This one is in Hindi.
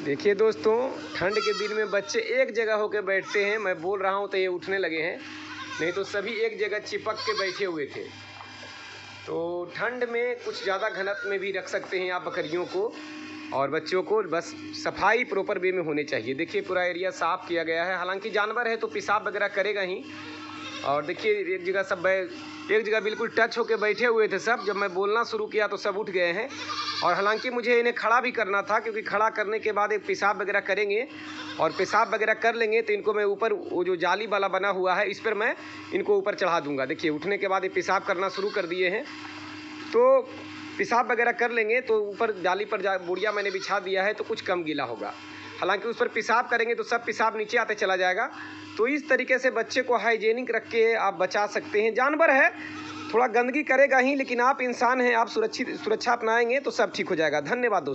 देखिए दोस्तों, ठंड के दिन में बच्चे एक जगह होकर बैठते हैं। मैं बोल रहा हूँ तो ये उठने लगे हैं। नहीं तो सभी एक जगह चिपक के बैठे हुए थे। तो ठंड में कुछ ज़्यादा घनत्व में भी रख सकते हैं आप बकरियों को और बच्चों को बस सफ़ाई प्रॉपर वे में होनी चाहिए। देखिए पूरा एरिया साफ़ किया गया है। हालाँकि जानवर है तो पेशाब वगैरह करेगा ही। और देखिए, एक जगह सब एक जगह बिल्कुल टच होके बैठे हुए थे सब। जब मैं बोलना शुरू किया तो सब उठ गए हैं। और हालाँकि मुझे इन्हें खड़ा भी करना था, क्योंकि खड़ा करने के बाद एक पेशाब वगैरह करेंगे और पेशाब वगैरह कर लेंगे तो इनको मैं ऊपर, वो जो जाली वाला बना हुआ है, इस पर मैं इनको ऊपर चढ़ा दूँगा। देखिए, उठने के बाद ये पेशाब करना शुरू कर दिए हैं। तो पेशाब वगैरह कर लेंगे तो ऊपर जाली पर जा बुढ़िया मैंने बिछा दिया है तो कुछ कम गीला होगा। हालाँकि उस पर पेशाब करेंगे तो सब पेशाब नीचे आते चला जाएगा। तो इस तरीके से बच्चे को हाइजेनिक रख के आप बचा सकते हैं। जानवर है, थोड़ा गंदगी करेगा ही, लेकिन आप इंसान हैं, आप सुरक्षित, सुरक्षा अपनाएँगे तो सब ठीक हो जाएगा। धन्यवाद दोस्तों।